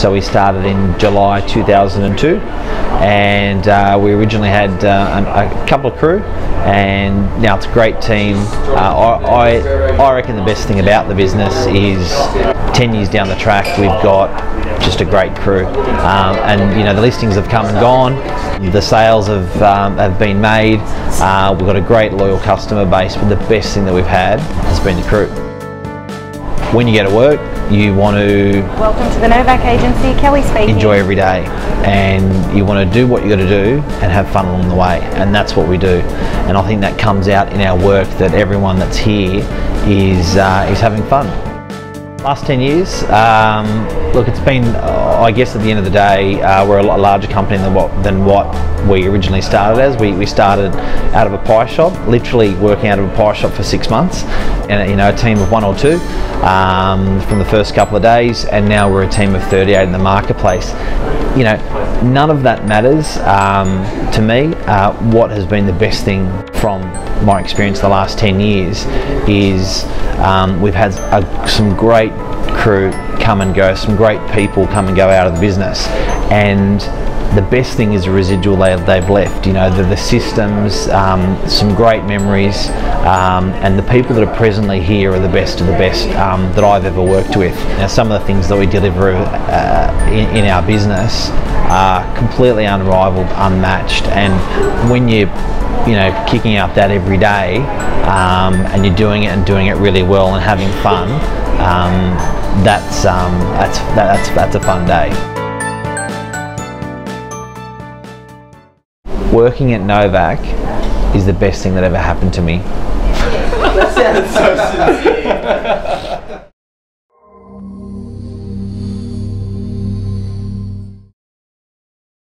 So we started in July 2002, and uh, we originally had uh, a couple of crew, and now it's a great team. Uh, I, I reckon the best thing about the business is 10 years down the track, we've got just a great crew. Um, and you know the listings have come and gone, the sales have um, have been made. Uh, we've got a great loyal customer base, but the best thing that we've had has been the crew. When you get to work, you want to Welcome to the Novak Agency, Kelly speaking. enjoy every day, and you want to do what you got to do and have fun along the way, and that's what we do. And I think that comes out in our work that everyone that's here is uh, is having fun. Last 10 years, um, look, it's been, uh, I guess at the end of the day, uh, we're a lot larger company than what, than what we originally started as. We, we started out of a pie shop, literally working out of a pie shop for six months, you know, a team of one or two um, from the first couple of days, and now we're a team of 38 in the marketplace. You know, none of that matters um, to me. Uh, what has been the best thing from my experience the last 10 years is um, we've had a, some great crew come and go, some great people come and go out of the business, and the best thing is the residual they, they've left. You know, the, the systems, um, some great memories, um, and the people that are presently here are the best of the best um, that I've ever worked with. Now, some of the things that we deliver uh, in, in our business are completely unrivaled, unmatched, and when you you know, kicking out that every day, um, and you're doing it and doing it really well and having fun, um, that's, um, that's, that, that's, that's a fun day. Working at Novak is the best thing that ever happened to me. That sounded so.